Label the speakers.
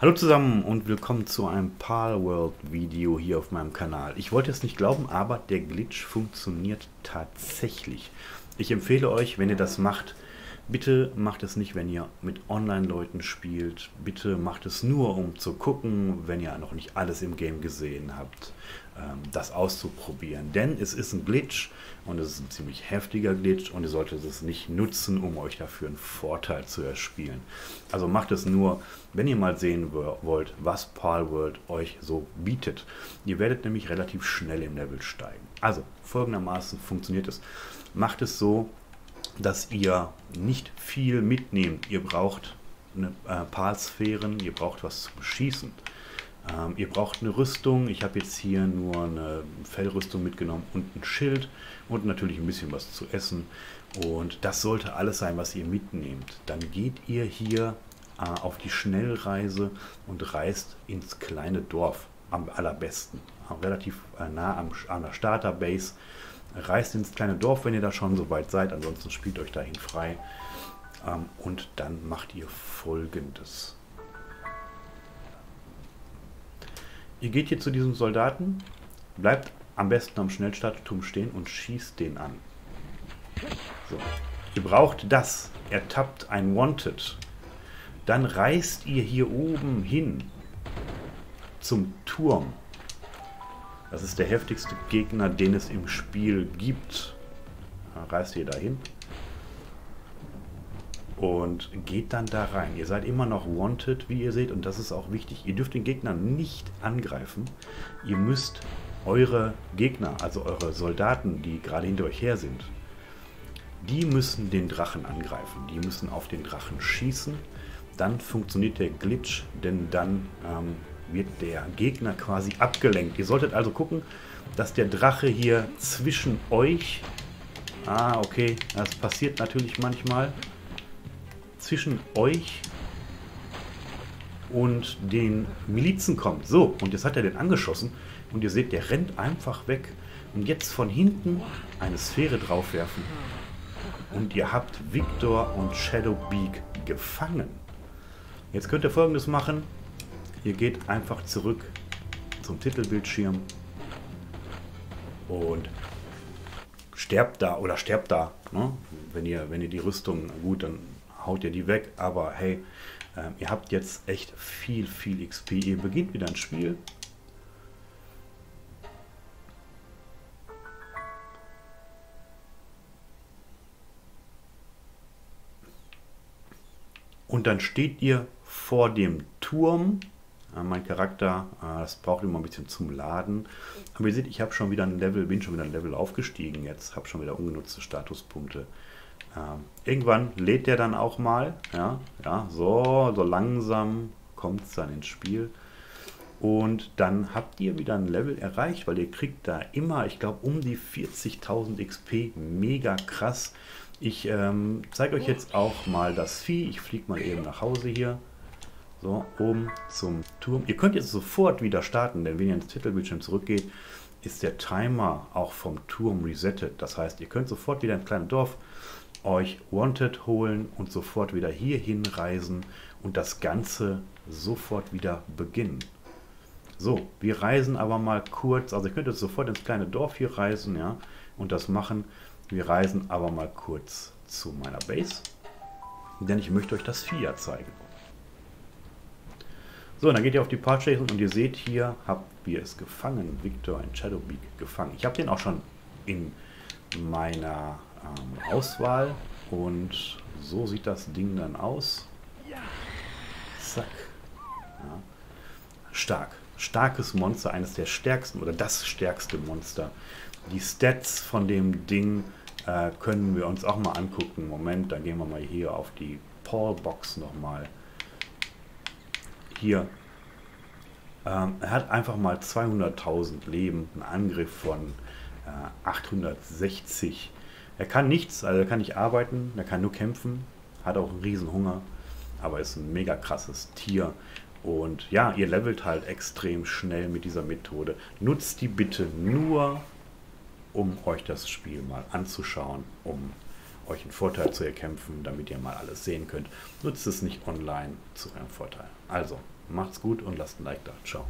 Speaker 1: Hallo zusammen und willkommen zu einem Palworld Video hier auf meinem Kanal. Ich wollte es nicht glauben, aber der Glitch funktioniert tatsächlich. Ich empfehle euch, wenn ihr das macht, bitte macht es nicht, wenn ihr mit Online-Leuten spielt. Bitte macht es nur, um zu gucken, wenn ihr noch nicht alles im Game gesehen habt, ähm, das auszuprobieren. Denn es ist ein Glitch und es ist ein ziemlich heftiger Glitch und ihr solltet es nicht nutzen, um euch dafür einen Vorteil zu erspielen. Also macht es nur, wenn ihr mal sehen wollt, was Palworld euch so bietet. Ihr werdet nämlich relativ schnell im Level steigen. Also folgendermaßen funktioniert es. Macht es so, dass ihr nicht viel mitnehmt. Ihr braucht eine äh, Palsphären, ihr braucht was zu beschießen. Ähm, ihr braucht eine Rüstung. Ich habe jetzt hier nur eine Fellrüstung mitgenommen und ein Schild und natürlich ein bisschen was zu essen. Und das sollte alles sein, was ihr mitnehmt. Dann geht ihr hier äh, auf die Schnellreise und reist ins kleine Dorf am allerbesten. Relativ äh, nah am, an der Starterbase. Reist ins kleine Dorf, wenn ihr da schon so weit seid. Ansonsten spielt euch dahin frei. Ähm, und dann macht ihr folgendes. Ihr geht hier zu diesem Soldaten, bleibt am besten am Schnellstartturm stehen und schießt den an. So. Ihr braucht das. Er tappt ein Wanted. Dann reist ihr hier oben hin zum Turm. Das ist der heftigste Gegner, den es im Spiel gibt. Da reist ihr dahin und geht dann da rein. Ihr seid immer noch wanted, wie ihr seht, und das ist auch wichtig. Ihr dürft den Gegner nicht angreifen. Ihr müsst eure Gegner, also eure Soldaten, die gerade hinter euch her sind, die müssen den Drachen angreifen. Die müssen auf den Drachen schießen. Dann funktioniert der Glitch, denn dann ähm, wird der Gegner quasi abgelenkt. Ihr solltet also gucken, dass der Drache hier zwischen euch... Ah, okay, das passiert natürlich manchmal zwischen euch und den Milizen kommt. So, und jetzt hat er den angeschossen und ihr seht, der rennt einfach weg. Und jetzt von hinten eine Sphäre draufwerfen. Und ihr habt Victor und Shadowbeak gefangen. Jetzt könnt ihr folgendes machen. Ihr geht einfach zurück zum Titelbildschirm und sterbt da oder sterbt da. Ne? Wenn, ihr, wenn ihr die Rüstung, gut, dann haut ihr die weg. Aber hey, äh, ihr habt jetzt echt viel, viel XP. Ihr beginnt wieder ein Spiel. Und dann steht ihr vor dem Turm. Äh, mein Charakter, äh, das braucht immer ein bisschen zum Laden. Aber ihr seht, ich habe schon wieder ein Level, bin schon wieder ein Level aufgestiegen jetzt, habe schon wieder ungenutzte Statuspunkte. Ähm, irgendwann lädt der dann auch mal. Ja, ja so, so langsam kommt es dann ins Spiel. Und dann habt ihr wieder ein Level erreicht, weil ihr kriegt da immer, ich glaube, um die 40.000 XP. Mega krass. Ich ähm, zeige euch jetzt auch mal das Vieh. Ich fliege mal eben nach Hause hier. So, oben zum Turm. Ihr könnt jetzt sofort wieder starten, denn wenn ihr ins Titelbildschirm zurückgeht, ist der Timer auch vom Turm resettet. Das heißt, ihr könnt sofort wieder ins kleine Dorf euch Wanted holen und sofort wieder hier hinreisen und das Ganze sofort wieder beginnen. So, wir reisen aber mal kurz, also ihr könnt jetzt sofort ins kleine Dorf hier reisen, ja, und das machen. Wir reisen aber mal kurz zu meiner Base, denn ich möchte euch das Vieh zeigen. So, dann geht ihr auf die Partstation und ihr seht hier, habt ihr es gefangen, Victor in Shadowbeak gefangen. Ich habe den auch schon in meiner ähm, Auswahl und so sieht das Ding dann aus. Zack. Ja. Stark. Starkes Monster, eines der stärksten oder das stärkste Monster. Die Stats von dem Ding äh, können wir uns auch mal angucken. Moment, dann gehen wir mal hier auf die Paul-Box nochmal. Hier. Ähm, er hat einfach mal 200.000 Leben, einen Angriff von äh, 860 er kann nichts, also er kann nicht arbeiten, er kann nur kämpfen, hat auch einen riesen Hunger, aber ist ein mega krasses Tier. Und ja, ihr levelt halt extrem schnell mit dieser Methode. Nutzt die bitte nur, um euch das Spiel mal anzuschauen, um euch einen Vorteil zu erkämpfen, damit ihr mal alles sehen könnt. Nutzt es nicht online zu eurem Vorteil. Also, Macht's gut und lasst ein Like da. Ciao.